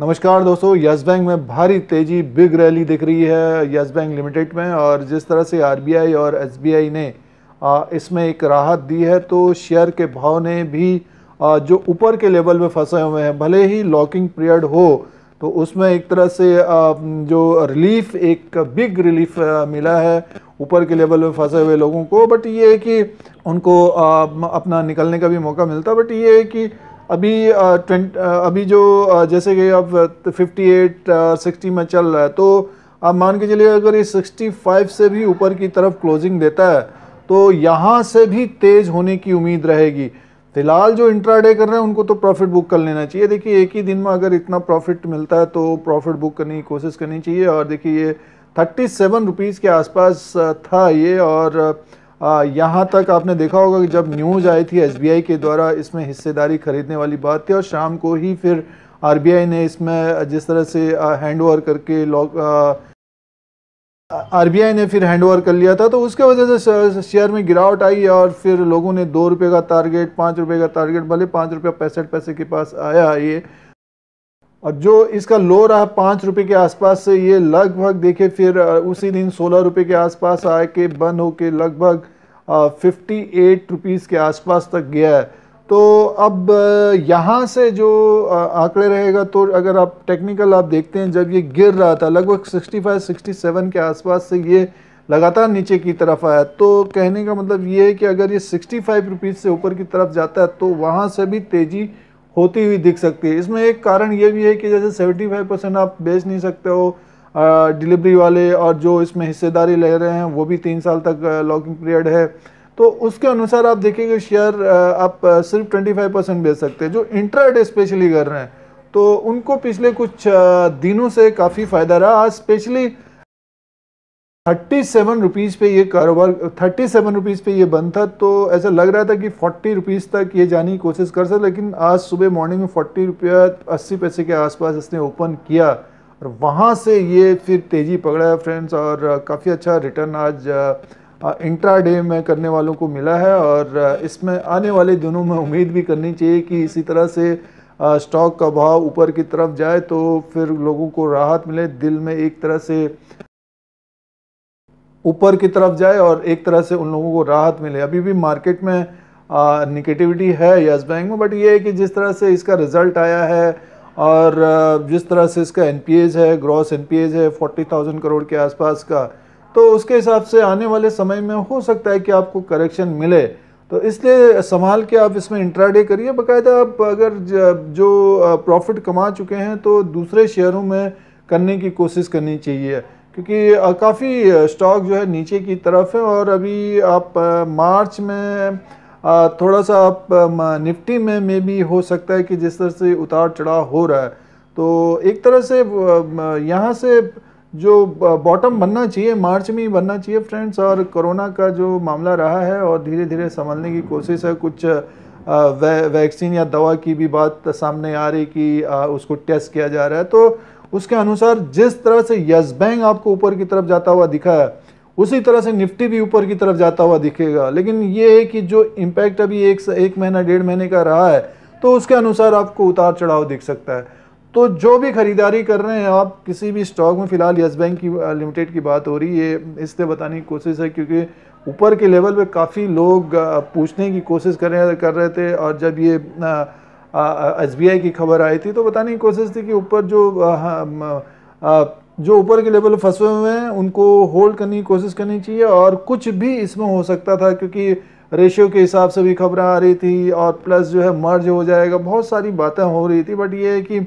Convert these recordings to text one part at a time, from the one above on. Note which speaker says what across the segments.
Speaker 1: नमस्कार दोस्तों, yes bank में भारी तेज़ी, बिग रैली दिख रही है यस बैंक लिमिटेड में और जिस तरह से आरबीआई और एसबीआई ने इसमें एक राहत दी है तो शेयर के भाव ने भी जो ऊपर के लेवल में फंसे हुए हैं, भले ही लॉकिंग पीरियड हो तो उसमें एक तरह से जो रिलीफ, एक बिग रिलीफ मिला है ऊपर के लेवल में फंसे हुए लोगों को, बट ये है कि उनको अपना निकलने का भी मौका मिलता, बट ये है कि अभी ट्वेंट अभी जो जैसे कि अब 58 सिक्सटी में चल रहा है तो आप मान के चलिए अगर ये 65 से भी ऊपर की तरफ़ क्लोजिंग देता है तो यहाँ से भी तेज होने की उम्मीद रहेगी। फ़िलहाल जो इंट्राडे कर रहे हैं, उनको तो प्रॉफिट बुक कर लेना चाहिए। देखिए, एक ही दिन में अगर इतना प्रॉफिट मिलता है तो प्रॉफिट बुक करने की कोशिश करनी चाहिए। और देखिए, ये थर्टी सेवन रुपीज़ के आसपास था ये, और यहाँ तक आपने देखा होगा कि जब न्यूज़ आई थी एसबीआई के द्वारा इसमें हिस्सेदारी खरीदने वाली बात थी और शाम को ही फिर आरबीआई ने इसमें जिस तरह से हैंड ओवर करके लॉक आरबीआई ने फिर हैंड ओवर कर लिया था तो उसके वजह से शेयर में गिरावट आई और फिर लोगों ने दो रुपये का टारगेट पाँच रुपये का टारगेट भले पाँच रुपये पैंसठ पैसे के पास आया ये और जो इसका लो रहा पाँच रुपये के आसपास से, ये लगभग देखे फिर उसी दिन सोलह रुपये के आसपास आए के बंद होके लगभग फिफ्टी एट रुपीज़ के आसपास तक गया है। तो अब यहाँ से जो आंकड़े रहेगा तो अगर आप टेक्निकल आप देखते हैं, जब ये गिर रहा था, लगभग 65 67 के आसपास से ये लगातार नीचे की तरफ़ आया। तो कहने का मतलब ये है कि अगर ये 65 रुपीज़ से ऊपर की तरफ़ जाता है तो वहाँ से भी तेज़ी होती हुई दिख सकती है। इसमें एक कारण ये भी है कि जैसे 75 परसेंट आप बेच नहीं सकते हो डिलीवरी वाले और जो इसमें हिस्सेदारी ले रहे हैं, वो भी तीन साल तक लॉकिंग पीरियड है। तो उसके अनुसार आप देखेंगे शेयर आप सिर्फ़ 25 परसेंट बेच सकते हैं। जो इंट्राडे स्पेशली कर रहे हैं तो उनको पिछले कुछ दिनों से काफ़ी फ़ायदा रहा। आज स्पेशली थर्टी सेवन रुपीज़ पे ये कारोबार, थर्टी सेवन रुपीज़ पे ये बंद था तो ऐसा लग रहा था कि फोर्टी रुपीज़ तक ये जाने की कोशिश कर सकते, लेकिन आज सुबह मॉर्निंग में फोर्टी रुपया, अस्सी पैसे के आसपास इसने ओपन किया, और वहाँ से ये फिर तेज़ी पकड़ा है फ्रेंड्स और काफ़ी अच्छा रिटर्न आज इंट्रा डे में करने वालों को मिला है, और इसमें आने वाले दिनों में उम्मीद भी करनी चाहिए कि इसी तरह से स्टॉक का भाव ऊपर की तरफ़ जाए तो फिर लोगों को राहत मिले, दिल में एक तरह से ऊपर की तरफ़ जाए और एक तरह से उन लोगों को राहत मिले। अभी भी मार्केट में निगेटिविटी है यस बैंक में बट ये है कि जिस तरह से इसका रिज़ल्ट आया है और जिस तरह से इसका एन है ग्रॉस एन है फोर्टी थाउज़ेंड करोड़ के आसपास का तो उसके हिसाब से आने वाले समय में हो सकता है कि आपको करेक्शन मिले। तो इसलिए संभाल के आप इसमें इंट्राडे करिए। बाकायदा आप अगर जो प्रॉफिट कमा चुके हैं तो दूसरे शेयरों में करने की कोशिश करनी चाहिए। क्योंकि काफ़ी स्टॉक जो है नीचे की तरफ़ है और अभी आप मार्च में थोड़ा सा आप निफ्टी में, मे भी हो सकता है कि जिस तरह से उतार चढ़ाव हो रहा है। तो एक तरह से यहाँ से जो बॉटम बनना चाहिए, मार्च में ही बनना चाहिए फ्रेंड्स और कोरोना का जो मामला रहा है और धीरे धीरे संभलने की कोशिश है, कुछ वैक्सीन या दवा की भी बात सामने आ रही कि उसको टेस्ट किया जा रहा है। तो उसके अनुसार जिस तरह से यस बैंक आपको ऊपर की तरफ़ जाता हुआ दिखा है, उसी तरह से निफ्टी भी ऊपर की तरफ़ जाता हुआ दिखेगा। लेकिन ये है कि जो इम्पैक्ट अभी एक एक महीना, डेढ़ महीने का रहा है तो उसके अनुसार आपको उतार चढ़ाव दिख सकता है। तो जो भी खरीदारी कर रहे हैं, आप किसी भी स्टॉक में, फ़िलहाल यस बैंक की लिमिटेड की बात हो रही है इसलिए बताने की कोशिश है, क्योंकि ऊपर के लेवल पे काफ़ी लोग पूछने की कोशिश कर रहे कर रहे थे, और जब ये एसबीआई की खबर आई थी तो बताने की कोशिश थी कि ऊपर जो जो ऊपर के लेवल फंसे हुए हैं, उनको होल्ड करने की कोशिश करनी चाहिए, और कुछ भी इसमें हो सकता था, क्योंकि रेशियो के हिसाब से भी खबरें आ रही थी, और प्लस जो है, मर्ज हो जाएगा, बहुत सारी बातें हो रही थी, बट ये है कि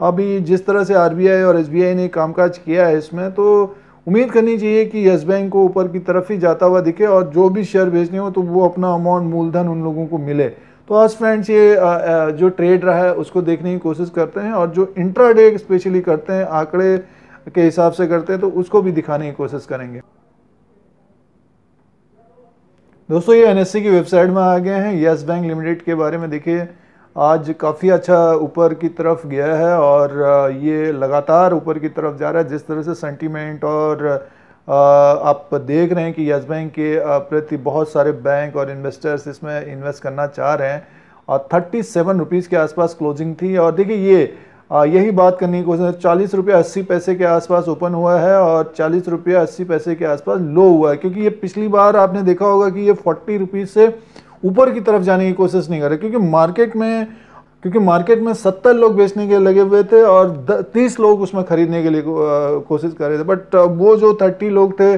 Speaker 1: अभी जिस तरह से आरबीआई और एसबीआई ने कामकाज किया है इसमें तो उम्मीद करनी चाहिए कि यस बैंक को ऊपर की तरफ़ ही जाता हुआ दिखे, और जो भी शेयर बेचने हो तो वो अपना अमाउंट मूलधन उन लोगों को मिले। तो आज फ्रेंड्स ये जो ट्रेड रहा है, उसको देखने की कोशिश करते हैं और जो इंट्राडे स्पेशली करते हैं, आंकड़े के हिसाब से करते हैं तो उसको भी दिखाने की कोशिश करेंगे। दोस्तों, ये एनएससी की वेबसाइट में आ गए हैं। यस बैंक लिमिटेड के बारे में देखिए, आज काफ़ी अच्छा ऊपर की तरफ़ गया है और ये लगातार ऊपर की तरफ़ जा रहा है। जिस तरह से सेंटीमेंट और आप देख रहे हैं कि यस बैंक के प्रति बहुत सारे बैंक और इन्वेस्टर्स इसमें इन्वेस्ट करना चाह रहे हैं। और थर्टी सेवन रुपीज़ के आसपास क्लोजिंग थी और देखिए ये यही बात करने की कोशिश चालीस रुपये अस्सी पैसे के आसपास ओपन हुआ है और चालीस रुपये अस्सी पैसे के आसपास लो हुआ है। क्योंकि ये पिछली बार आपने देखा होगा कि ये फोर्टी रुपीज़ से ऊपर की तरफ़ जाने की कोशिश नहीं कर रहे, क्योंकि मार्केट में क्योंकि मार्केट में सत्तर लोग बेचने के लगे हुए थे और तीस लोग उसमें खरीदने के लिए कोशिश कर रहे थे। बट वो जो थर्टी लोग थे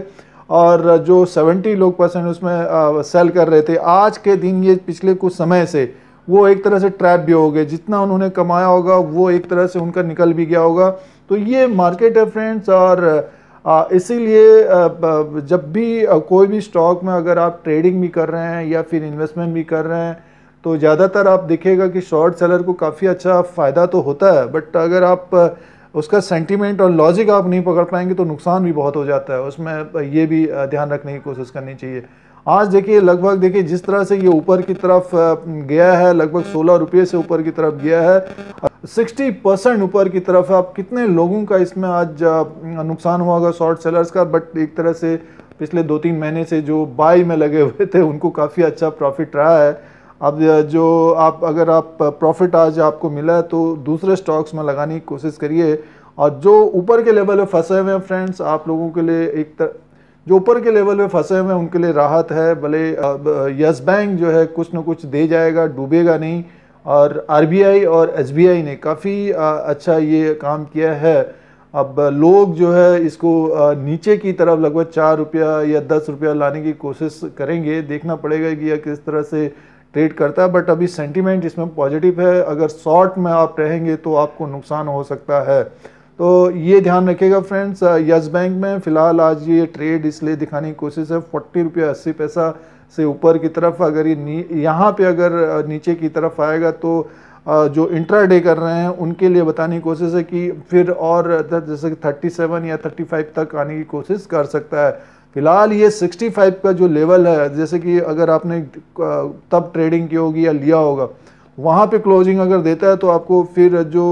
Speaker 1: और जो सेवेंटी लोग परसेंट उसमें सेल कर रहे थे, आज के दिन ये पिछले कुछ समय से वो एक तरह से ट्रैप भी हो गए। जितना उन्होंने कमाया होगा, वो एक तरह से उनका निकल भी गया होगा। तो ये मार्केट है फ्रेंड्स और इसीलिए जब भी कोई भी स्टॉक में अगर आप ट्रेडिंग भी कर रहे हैं या फिर इन्वेस्टमेंट भी कर रहे हैं तो ज़्यादातर आप दिखेगा कि शॉर्ट सेलर को काफ़ी अच्छा फ़ायदा तो होता है बट अगर आप उसका सेंटीमेंट और लॉजिक आप नहीं पकड़ पाएँगे तो नुकसान भी बहुत हो जाता है। उसमें ये भी ध्यान रखने की कोशिश करनी चाहिए। आज देखिए, लगभग देखिए, जिस तरह से ये ऊपर की तरफ़ गया है, लगभग सोलह रुपये से ऊपर की तरफ़ गया है, सिक्सटी परसेंट ऊपर की तरफ़ आप कितने लोगों का इसमें आज नुकसान हुआ होगा शॉर्ट सेलर्स का? बट एक तरह से पिछले दो तीन महीने से जो बाई में लगे हुए थे, उनको काफ़ी अच्छा प्रॉफिट रहा है। अब जो आप, अगर आप प्रॉफिट आज आपको मिला है तो दूसरे स्टॉक्स में लगाने की कोशिश करिए। और जो ऊपर के लेवल में फंसे हुए हैं फ्रेंड्स आप लोगों के लिए एक तर... जो ऊपर के लेवल में फंसे हुए हैं, उनके लिए राहत है। भले यस बैंक जो है, कुछ ना कुछ दे जाएगा, डूबेगा नहीं। और आरबीआई और एसबीआई ने काफ़ी अच्छा ये काम किया है। अब लोग जो है, इसको नीचे की तरफ़ लगभग चार रुपया या दस रुपया लाने की कोशिश करेंगे। देखना पड़ेगा कि यह किस तरह से ट्रेड करता है बट अभी सेंटीमेंट इसमें पॉजिटिव है। अगर शॉर्ट में आप रहेंगे तो आपको नुकसान हो सकता है। तो ये ध्यान रखिएगा फ्रेंड्स यस बैंक में फ़िलहाल आज ये ट्रेड इसलिए दिखाने की कोशिश है फोर्टी रुपया अस्सी पैसा से ऊपर की तरफ़ अगर ये यहाँ पे अगर, नीचे की तरफ़ आएगा तो जो इंट्रा डे कर रहे हैं, उनके लिए बताने की कोशिश है कि फिर और जैसे कि थर्टी सेवन या थर्टी फाइव तक आने की कोशिश कर सकता है। फ़िलहाल ये 65 का जो लेवल है, जैसे कि अगर आपने तब ट्रेडिंग की होगी या लिया होगा, वहाँ पे क्लोजिंग अगर देता है तो आपको फिर जो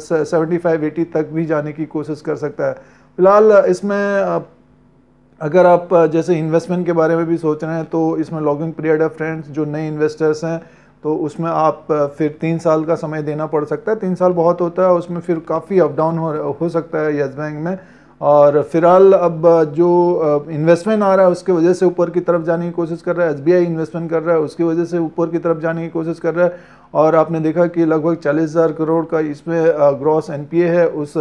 Speaker 1: सेवेंटी फाइव एटी तक भी जाने की कोशिश कर सकता है। फ़िलहाल इसमें अगर आप जैसे इन्वेस्टमेंट के बारे में भी सोच रहे हैं तो इसमें लॉगिंग पीरियड है फ्रेंड्स जो नए इन्वेस्टर्स हैं तो उसमें आप फिर तीन साल का समय देना पड़ सकता है। तीन साल बहुत होता है, उसमें फिर काफ़ी अप डाउन हो हो सकता है यस बैंक में। और फ़िलहाल अब जो इन्वेस्टमेंट आ रहा है उसके वजह से ऊपर की तरफ़ जाने की कोशिश कर रहा है एसबीआई इन्वेस्टमेंट कर रहा है, उसकी वजह से ऊपर की तरफ़ जाने की कोशिश कर रहा है। और आपने देखा कि लगभग चालीस हज़ार करोड़ का इसमें ग्रॉस एनपीए है उस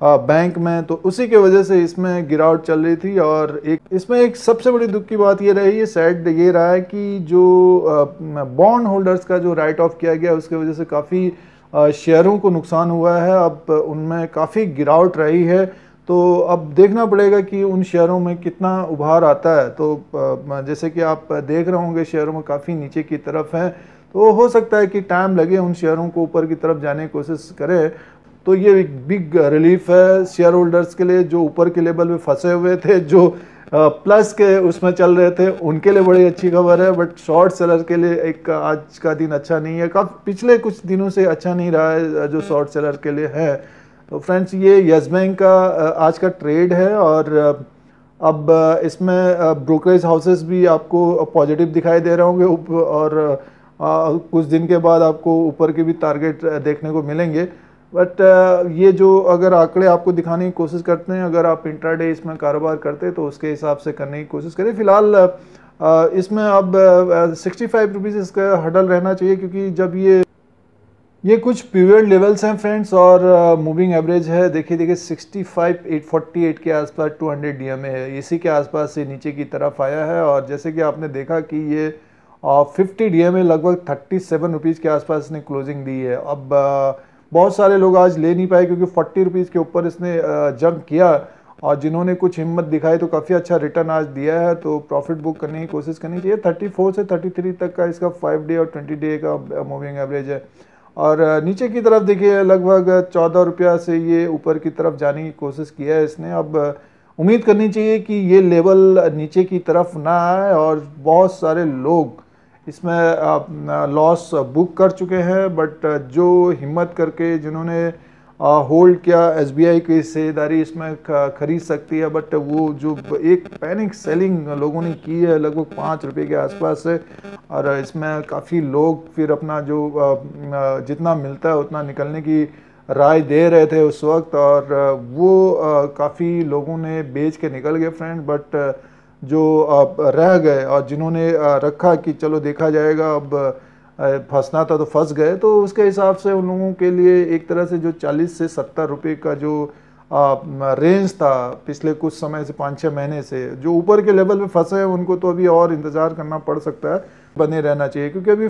Speaker 1: बैंक में तो उसी के वजह से इसमें गिरावट चल रही थी। और एक, इसमें एक सबसे बड़ी दुख की बात ये रही है सैड ये रहा है कि जो बॉन्ड होल्डर्स का जो राइट ऑफ़ किया गया, उसके वजह से काफ़ी शेयरों को नुकसान हुआ है। अब उनमें काफ़ी गिरावट रही है। तो अब देखना पड़ेगा कि उन शेयरों में कितना उभार आता है। तो जैसे कि आप देख रहे होंगे, शेयरों में काफ़ी नीचे की तरफ़ हैं। तो हो सकता है कि टाइम लगे उन शेयरों को ऊपर की तरफ़ जाने की कोशिश करें। तो ये एक बिग रिलीफ है शेयर होल्डर्स के लिए, जो ऊपर के लेवल में फंसे हुए थे, जो प्लस के उसमें चल रहे थे, उनके लिए बड़ी अच्छी खबर है। बट शॉर्ट सेलर के लिए एक आज का दिन अच्छा नहीं है। काफ़ी, पिछले कुछ दिनों से अच्छा नहीं रहा है, जो शॉर्ट सेलर के लिए है। तो फ्रेंड्स, ये यस बैंक का आज का ट्रेड है और अब इसमें ब्रोकरेज हाउसेस भी आपको पॉजिटिव दिखाई दे रहे होंगे और कुछ दिन के बाद आपको ऊपर के भी टारगेट देखने को मिलेंगे। बट ये जो अगर आंकड़े आपको दिखाने की कोशिश करते हैं, अगर आप इंट्राडे इसमें कारोबार करते तो उसके हिसाब से करने की कोशिश करें। फ़िलहाल इसमें अब सिक्सटी फाइव रुपीज़ इसका हडल रहना चाहिए, क्योंकि जब ये ये कुछ पीरियड लेवल्स हैं फ्रेंड्स और मूविंग uh, एवरेज है। देखिए देखिए 65 848 के आसपास 200 डीएमए है। इसी के आसपास से नीचे की तरफ़ आया है और जैसे कि आपने देखा कि ये फिफ्टी डी लगभग थर्टी सेवन रुपीज़ के आसपास इसने क्लोजिंग दी है। अब uh, बहुत सारे लोग आज ले नहीं पाए क्योंकि फोर्टी रुपीज़ के ऊपर इसने जंप uh, किया और जिन्होंने कुछ हिम्मत दिखाई तो काफ़ी अच्छा रिटर्न आज दिया है। तो प्रॉफिट बुक करने की कोशिश करनी चाहिए। 34 से 33 तक का इसका फाइव डे और 20 डे का मूविंग एवरेज है। और नीचे की तरफ़ देखिए, लगभग चौदह रुपया से ये ऊपर की तरफ़ जाने की कोशिश किया है इसने। अब उम्मीद करनी चाहिए कि ये लेवल नीचे की तरफ़ ना आए और बहुत सारे लोग इसमें लॉस बुक कर चुके हैं। बट जो हिम्मत करके जिन्होंने होल्ड किया एस की हिस्सेदारी इसमें खरीद सकती है बट वो जो एक पैनिक सेलिंग लोगों ने की है, लगभग पाँच रुपये के आसपास है और इसमें काफ़ी लोग फिर अपना जो जितना मिलता है उतना निकलने की राय दे रहे थे उस वक्त, और वो काफ़ी लोगों ने बेच के निकल गए फ्रेंड बट जो रह गए, और जिन्होंने रखा कि चलो देखा जाएगा, अब फंसना था तो फंस गए। तो उसके हिसाब से उन लोगों के लिए एक तरह से जो 40 से 70 रुपए का जो आ, रेंज था पिछले कुछ समय से पाँच छः महीने से जो ऊपर के लेवल पे फंसे हैं उनको तो अभी और इंतज़ार करना पड़ सकता है बने रहना चाहिए। क्योंकि अभी